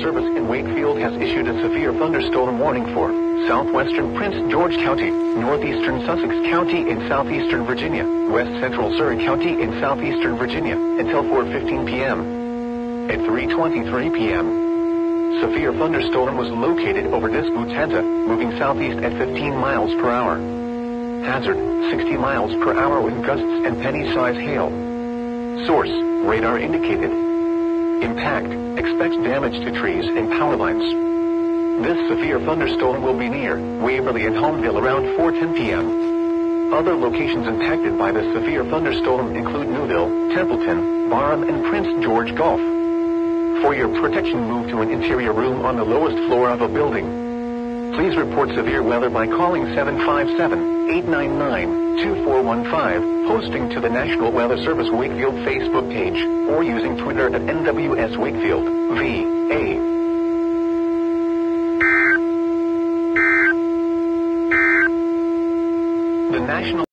Service in Wakefield has issued a severe thunderstorm warning for southwestern Prince George County, northeastern Sussex County in southeastern Virginia, west central Surry County in southeastern Virginia until 4.15 p.m. At 3.23 p.m., severe thunderstorm was located over Disputanta, moving southeast at 15 miles per hour. Hazard, 60 miles per hour with gusts and penny-size hail. Source, radar indicated. Impact, expect damage to trees and power lines. This severe thunderstorm will be near Waverly and Homeville around 4.10 p.m. Other locations impacted by the severe thunderstorm include Newville, Templeton, Barham, and Prince George Gulf. For your protection, move to an interior room on the lowest floor of a building. Please report severe weather by calling 757-899-2415, posting to the National Weather Service Wakefield Facebook page, or using Twitter at NWS Wakefield, VA. The National